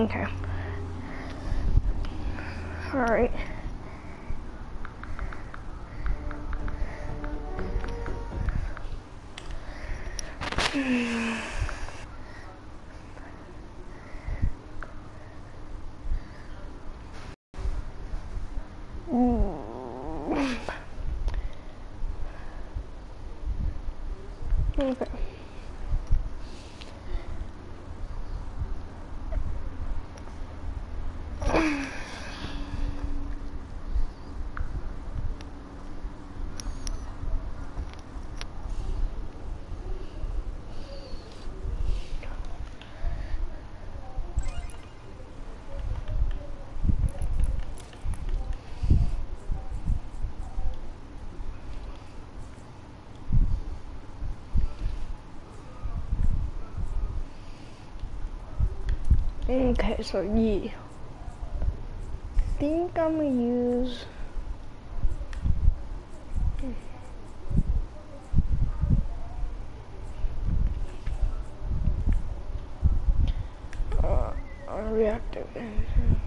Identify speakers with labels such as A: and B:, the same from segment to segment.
A: Okay. Alright. Mm. Okay. Okay, so yeah. think I'm gonna use uh, reactive engine.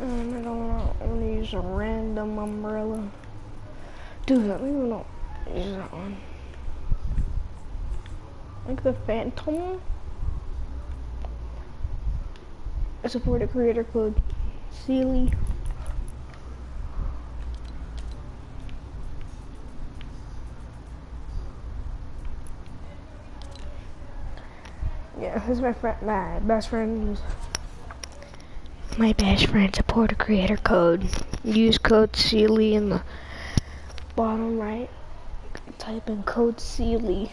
A: Um, I don't want to use a random umbrella. Dude, don't even know. Use that one. Like the Phantom. I support a creator code Sealy. Yeah, this is my friend, my best friend. My best friend support a creator code. Use code Sealy in the bottom right. Type in code Sealy.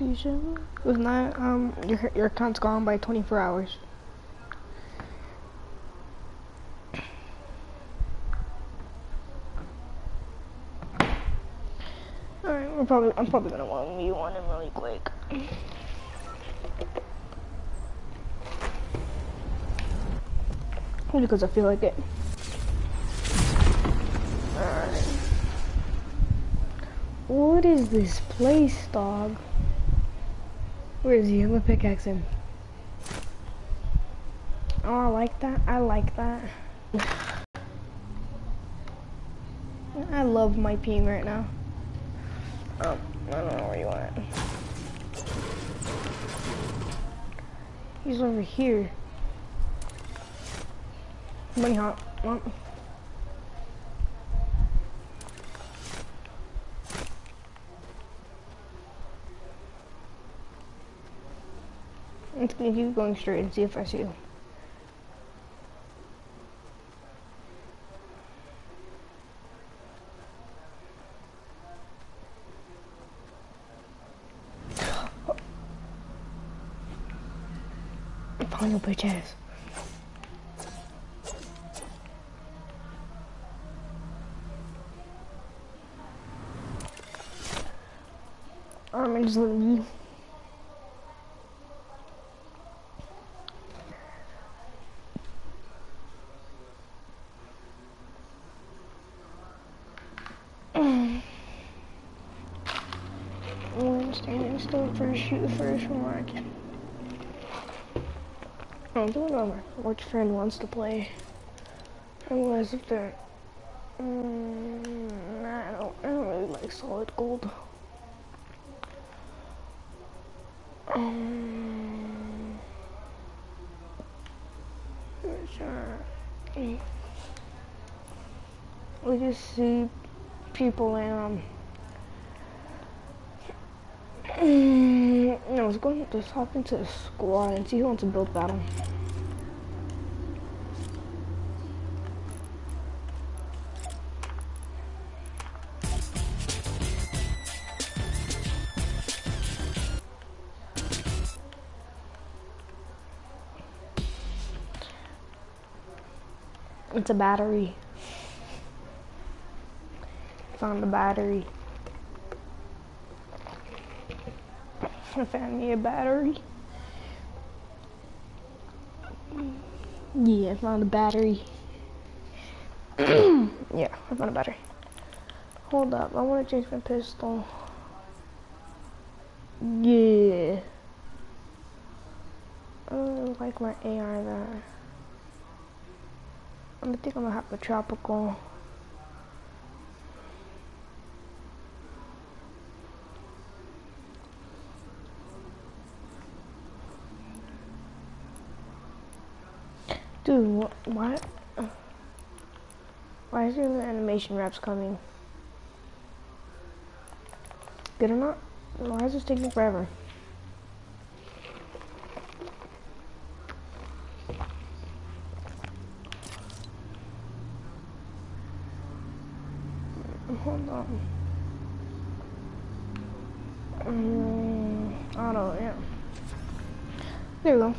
A: With not um your your account's gone by 24 hours. Alright, we're probably I'm probably gonna want you on him really quick. Because I feel like it. Alright. What is this place, dog? Where is he? I'm gonna pickaxe him. Oh, I like that. I like that. I love my team right now. Oh, I don't know where you at. He's over here. Money hot. Just gonna keep going straight and see if I see you. Your bitch ass. I'm just leave. I'm standing still for shoot first remark. I'm doing over which friend wants to play. Unless if they're mm, I don't I don't really like solid gold. Um sure. We just see people um Mm, I was going to just hop into the squad and see who wants to build battle. It's a battery. Found the battery. I found me a battery. Yeah, I found a battery. yeah, I found a battery. Hold up, I want to change my pistol. Yeah. I like my AR there. I think I'm gonna have a tropical. Dude, wh why? Why is there the animation wraps coming? Good or not? Why is this taking forever? Hold on. Um, auto, yeah. There we go.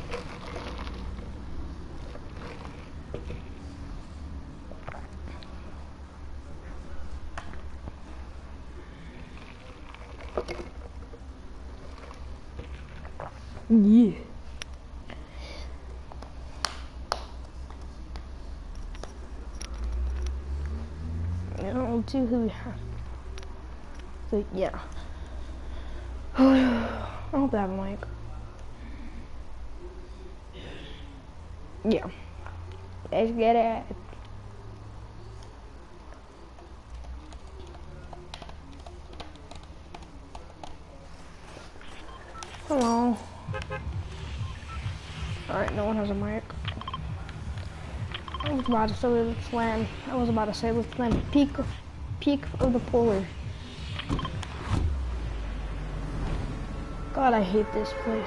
A: Yeah. I don't know too who we have. So yeah. I hope have mic. Yeah. Let's get it. Hello. No one has a mic. I was about to say let's land. I was about to say let's land peak peak of the polar. God, I hate this place.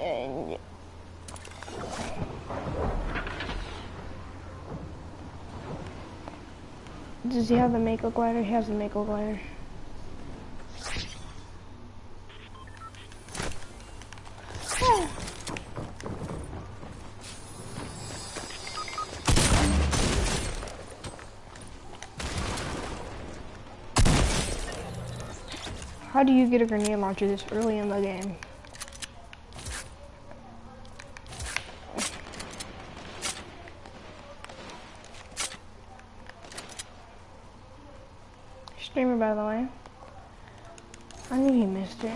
A: And does he have the Mako glider? He has the Mako glider. How do you get a grenade launcher this early in the game? Streamer, by the way. I knew he missed it.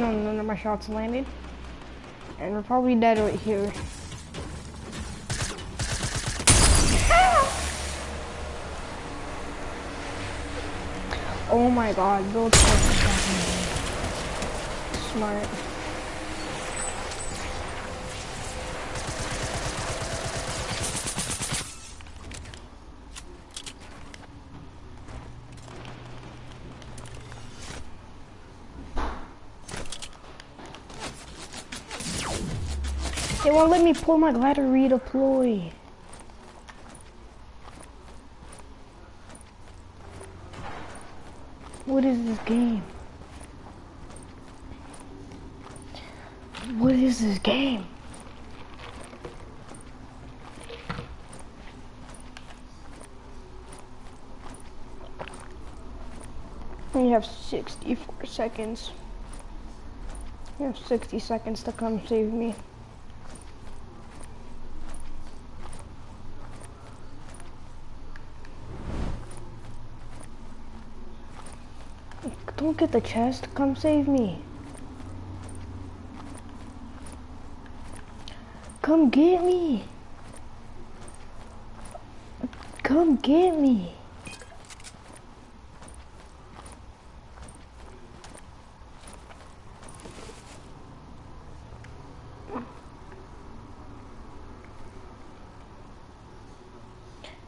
A: Know none of my shots landed. And we're probably dead right here. Ah! Oh my god, build Smart. They won't let me pull my glider redeploy. What is this game? What is this game? You have 64 seconds. You have 60 seconds to come save me. Don't get the chest. Come save me. Come get me. Come get me.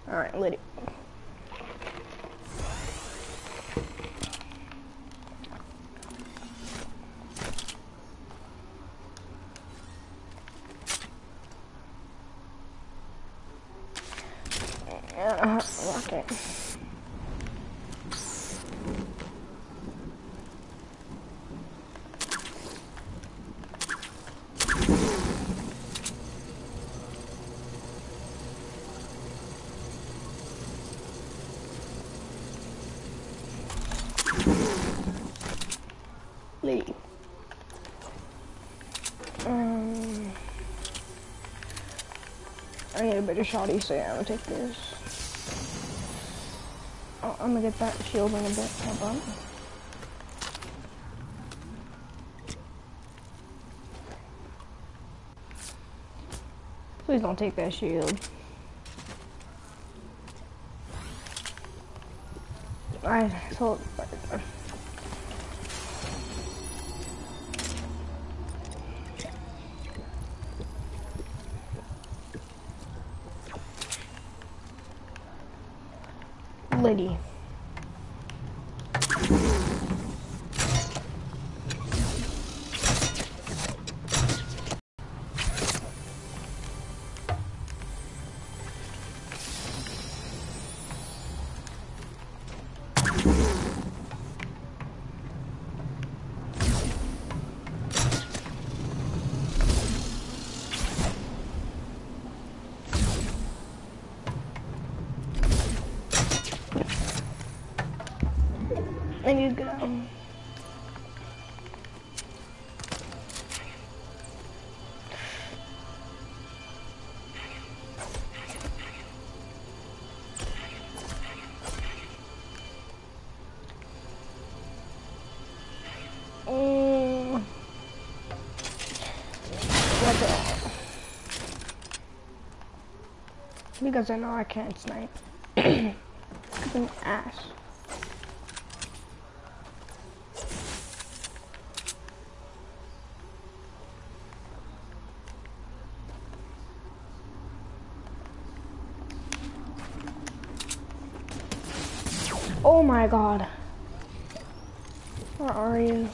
A: All right, lit it. it. Um, I need a better shot. so yeah, I'm gonna take this. I'm gonna get that shield in a bit. Hold on. Please don't take that shield. I told. Liddy. There you go. Mm. Because I know I can't snipe. I'm an ass. Oh my god. Where are you?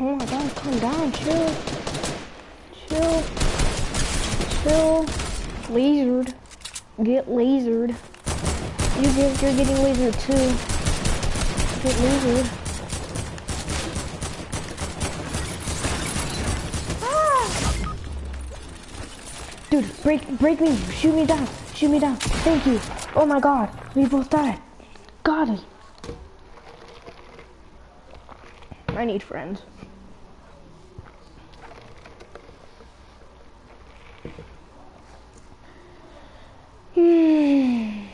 A: Oh my god, calm down, chill. Chill. Chill. Lasered. Get lasered. You get, you're getting lasered too. Get lasered. Dude, break, break me, shoot me down, shoot me down. Thank you. Oh my god, we both died. Got it. I need friends. Hmm.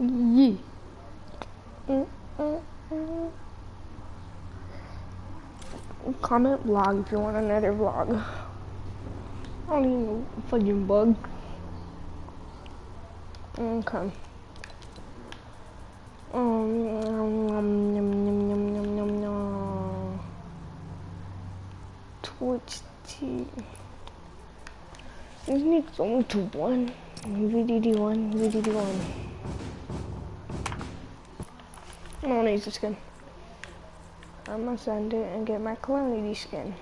A: Yee. Mm, mm, mm. Comment vlog if you want another vlog. I don't even know fucking bug. Okay. Um, yum, yum, yum, yum, yum, yum, yum, yum. Twitch T. Isn't it only to one? VDD one, VDD one. I don't use the skin. I'm gonna send it and get my calamity skin.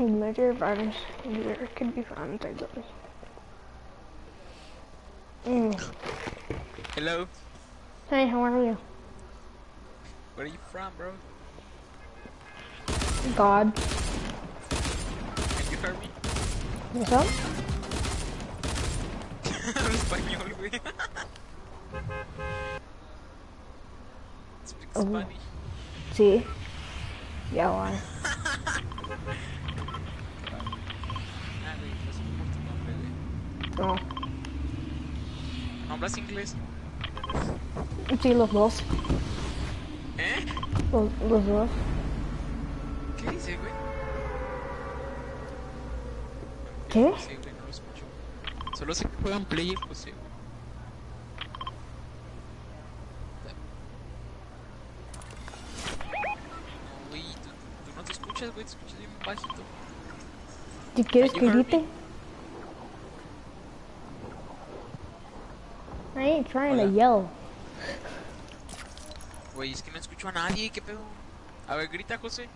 A: Major virus here can be found inside those. Mm.
B: Hello,
A: Hey, how are you?
B: where are you from, bro?
A: God.
B: Can you hear me?
A: What's up?
B: Español, güey. Speak
A: Oh.
B: Spanish.
A: Sí. Ya, why?
B: No.
A: ¿No
B: hablas inglés?
A: Sí, los dos.
B: ¿Eh?
A: Los, los dos.
B: ¿Qué dice, güey?
A: ¿Qué?
B: Sí, güey, no lo escucho. Solo sé que juegan Play José, güey. Güey, tú, tú no te escuchas, güey, te escuchas bien bajito.
A: Si quieres que grite. I ain't trying to yell.
B: Güey, es que no escucho a nadie, ¿qué pedo? A ver, grita, José.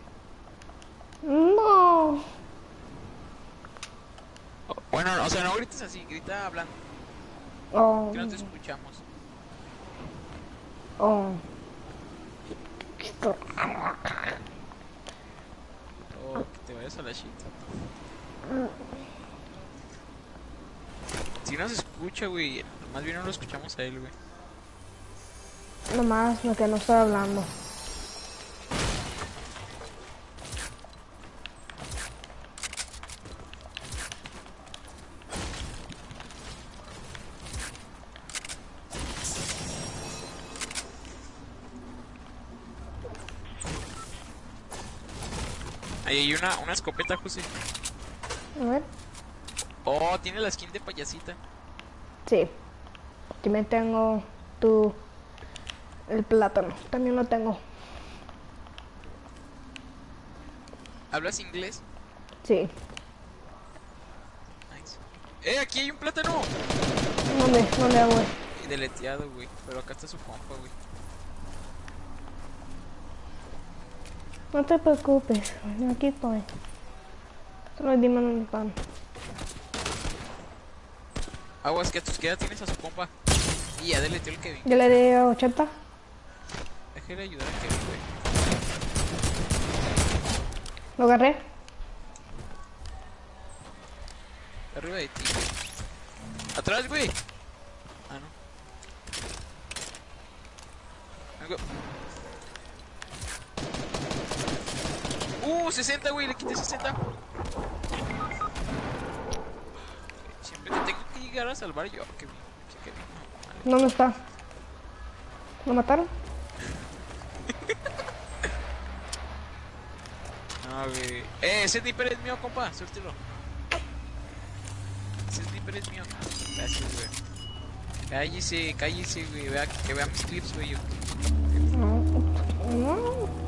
A: No.
B: Bueno, o sea, no grites así, grita hablando,
A: Oh.
B: que no te escuchamos.
A: Oh.
B: O que te vayas a la shit. Si no se escucha, güey, más bien no lo escuchamos a él, güey.
A: Nomás lo que no estoy hablando.
B: Ahí hay una, una escopeta, José. Oh, tiene la skin de payasita.
A: Sí. También tengo tu... El plátano. También lo tengo.
B: ¿Hablas inglés?
A: Sí.
B: Nice. ¡Eh, aquí hay un plátano!
A: ¿Dónde? ¿Dónde hago?
B: Deleteado, güey. Pero acá está su compa, güey.
A: No te preocupes. Aquí estoy. Solo dime dónde están.
B: Aguas, que a tus quedas tienes a su compa. Y ya deleteó el Kevin.
A: Yo le di a 80.
B: Déjale ayudar a Kevin, güey.
A: Lo agarré.
B: Arriba de ti. Atrás, güey. Ah, no. Algo. Uh, 60, güey, le quité 60. Llegar a salvar yo, Kevin, no, vale.
A: ¿Dónde está? ¿Lo mataron?
B: No, güey. Eh, ese sniper es mío, compa. Suéltelo. Ese sniper es mío. Gracias, güey. Cállese, cállese, güey. Vea, que vea mis clips, güey. yo.
A: No. No.